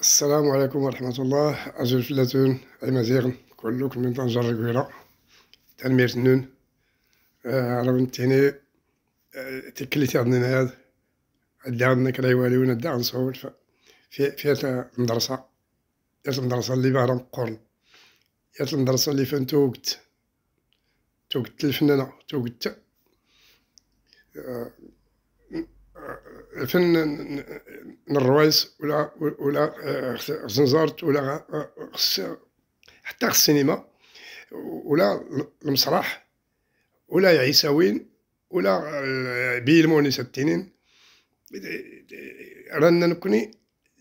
السلام عليكم ورحمة الله. أجل فلاتون أمازيغ كلكم من طنجة الكبيرة تنمير النون على بنتيني تكليتي عندنا هذا عندي عندنا كلا يواليون عندي عن صور في في المدرسة. يات المدرسة اللي بارا مقرن. يات المدرسة اللي فين توقت. توقت الفنانة. توقت. فن الروايس ولا ولا خنزرت ولا حتى السينما ولا المسرح ولا عيساوين ولا بيلموني ستينين. رانا نكوني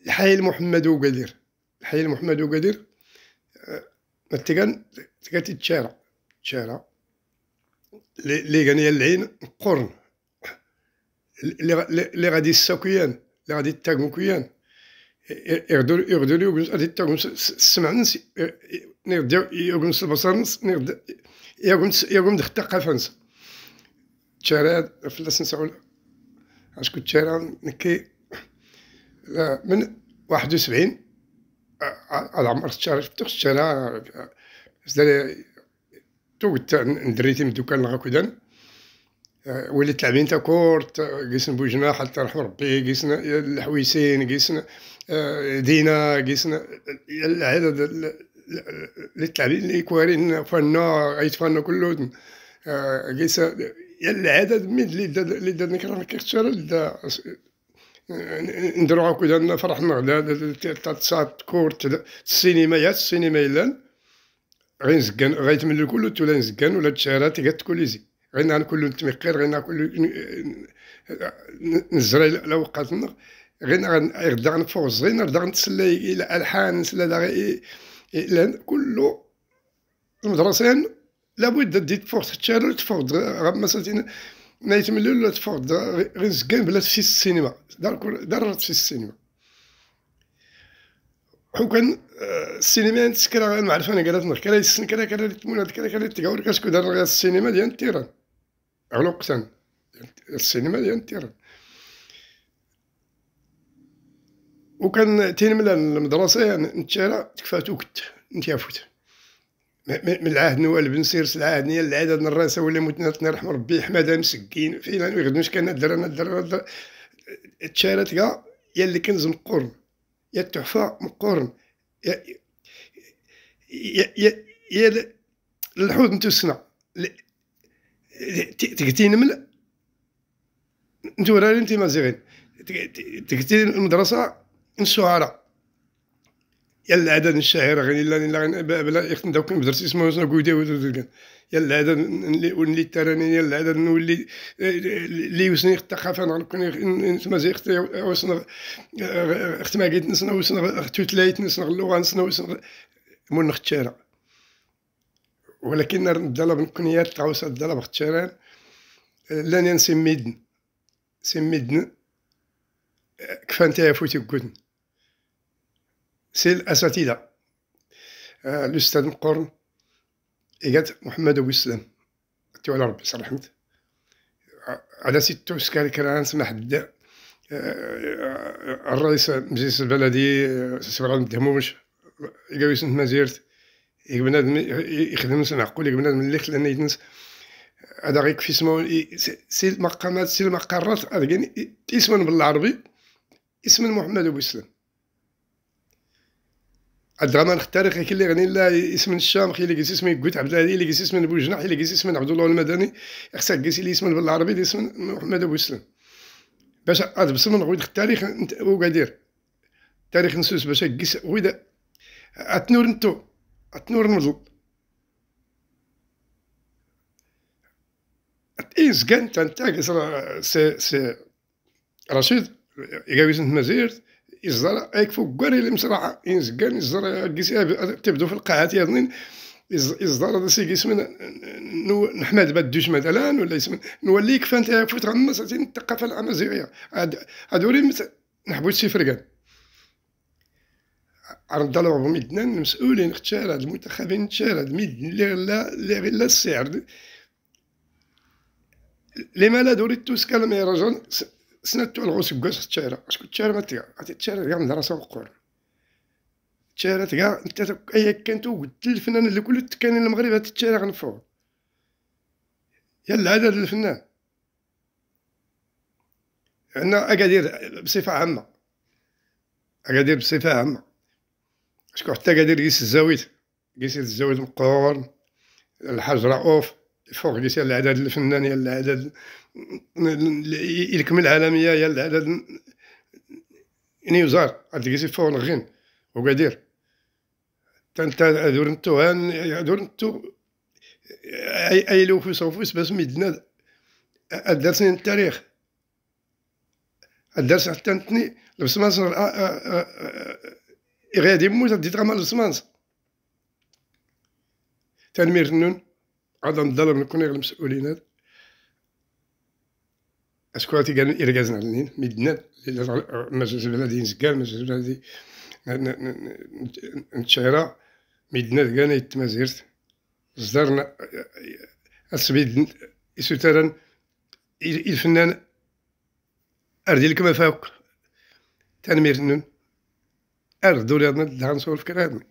الحي المحمد وقدير. الحي المحمد وقدير مثلا تكاتي تشارع تشارع اللي غني العين قرن. اللي غادي الساكيان اللي غادي التاكمو كيان يغدو يغدو لي غادي التاكمو السمع نس نغدا يغمس البصر نس نغدا يغمس يغمس الثقافة نس. تشارع فلاس نسعول اش كنت تشارع نكي من واحد وسبعين. على عمر الشارع شفتو الشارع زدالي تو ندريتي من الدكان غاكودان وليت لاعبين تا كورت قيسن بوجنا حتى رحم ربي قيسن الحويسين قيسن دينا قيسن العدد اللي تلاعبين اللي كوارين فانا غيت فانا كله قيس العدد من اللي اللي دا نكره كيختار دا نديرو هكا فرحنا غدا تاع كورت السينما يا السينما يلان غير نزكان غيتملي كله ولا نزكان ولا تشارات كتكوليزي غير ناكل نتمقر غير ناكل نزرع لوقاتنا غير غدا غنفوز غير غدا نتسلى إلى ألحان نتسلى إلى كله المدرسين لابد دي تفوق تشارل تفوق مثلا نايت من ولا تفوق غير زكان بلات في السينما دار في السينما. حكن السينما نتسكر نعرف أنا قالت نخ كلا يسن كلا كلا تمونا كلا كلا تقاور كاسكو دار السينما ديال تيران. وقتا السينما ديال تيران وكان تينملا المدرسة نتشارع تكفاتو كت نتيافوت من العهد نوال بن سيرس العهد نيال العدد الراسة ولا متنا رحم ربي حمادة مسكين فينا ويغدوش كان الدرا الدرا تشارت كاع يا اللي كنز مقرن يا التحفة مقرن يا يا يا, يا الحوت نتو السنة تقتين مل نتو راني انتي مازيغين تقتين المدرسة الشعراء يلا عدد الشاعر غني لا بلا يختم دوك بدرت اسمه وسنا قودي يلا عدد نولي التراني يلا عدد نولي اللي وسني الثقافه نكون مازال وسنا اختما قيت نسنا وسنا توتلايت نسنا اللغة نسنا وسنا من اختشارع ولكن نبدا بنكونيات تعوس نبدا باختشارع لاني نسميدن سميدن كفان تعرفوا قدن سي الأساتذة. آه الأستاذ مقرن إيجاد محمد أبو السلام. على ربي سرحمت على ستو سكاري كران سمح الدا الرئيس مجلس البلدي سبران الدهموش يقوي سنت مازيرت بنادم يخدم سنة عقول بنادم اللي خلاني يتنس هذا غيك في اسمه سي المقامات سي المقرات هذا اسما بالعربي اسم محمد أبو السلام الدراما التاريخي كي اللي غني لا اسم الشام خي اللي اسمه قوت عبد الهادي اللي اسم أبو جناح اللي اسم عبد الله المدني. خصك قيس لي اسم بالعربي اسم محمد أبو سلم باش هذا بس من غير التاريخ هو قادير التاريخ نسوس باش قيس ويدا اتنور نتو. اتنور نمضل إيز كان تنتاك سي سي رشيد يقاوي مزيرت يزرع ايك فوق قاري المسرعة ينزقان يزرع تبدو في القاعات يظنين يصدر هذا سي اسم نحمد بدوش مثلا ولا اسم نوليك فانت فوت غمس الثقافة الأمازيغية هادوري نحبوش شي فرقان عرض الله ميدنان المسؤولين اختشار هاد المنتخبين اختشار هاد ميدن اللي لا اللي لا السعر. لما لا دوري توسكال يا رجل سنة الغوس قوس تشارع اسكو تشارع ما تيا تشارع كاع مدرسة وقور تشارات كاع أنت ايا كانت قلت الفنان اللي كل كان المغرب هاد التشارع غنفوق يا العدد الفنان. عندنا أكادير بصفة عامة. أكادير بصفة عامة. شكون حتى اكادير قيس الزاويت قيس الزاويت مقرون الحاج رؤوف فوق قيس العدد الفنان يا العدد يكمل العالمية يا العدد نيوزار غتلقيتي فوق نغين وقادير تنت دورنتو هان دورنتو اي أي لو في صوفوس بس ميدنا الدرسين التاريخ الدرس حتى نتني البسمانس غادي يموت ديت غاما البسمانس تنمير النون عاد نضل نكون غير المسؤولين هاد. أسكو قال إرقازنا لنين ميدنا مجلس بلادي نزكال مجلس بلادي نتشعرا ميدنا كان يتمازيرت صدرنا السبيد يسوترن الفنان أردي لك ما فوق. تنمير نون Erdogan eller hans Ulf Gren.